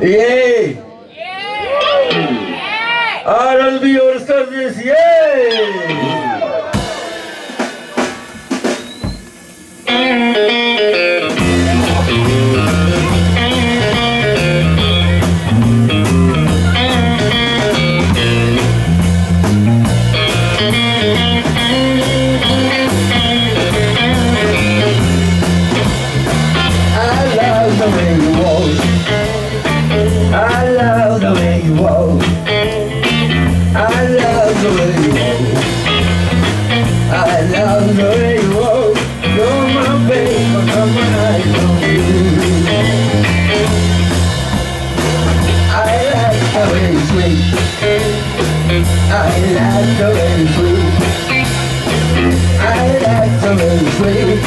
Yay! Yay! I'll be your service. Yay! The way you walk. I love the way you walk. You're my baby, come on, I love you. I like the way you sleep. I like the way you sleep. I like the way you sleep.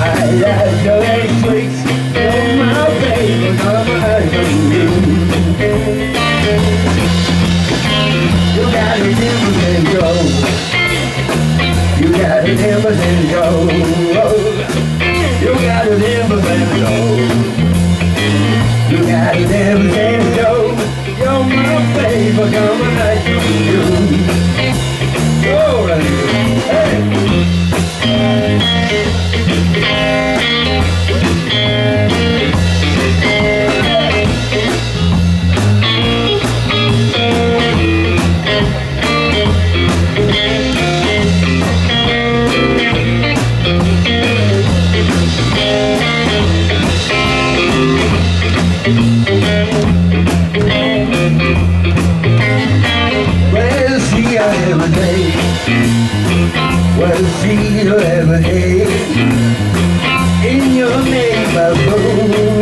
I like the way you sleep. You're my baby, come on, I love you. You got it in and go. You got in and go. You got in and go. See you every day. See you every day. In your name, I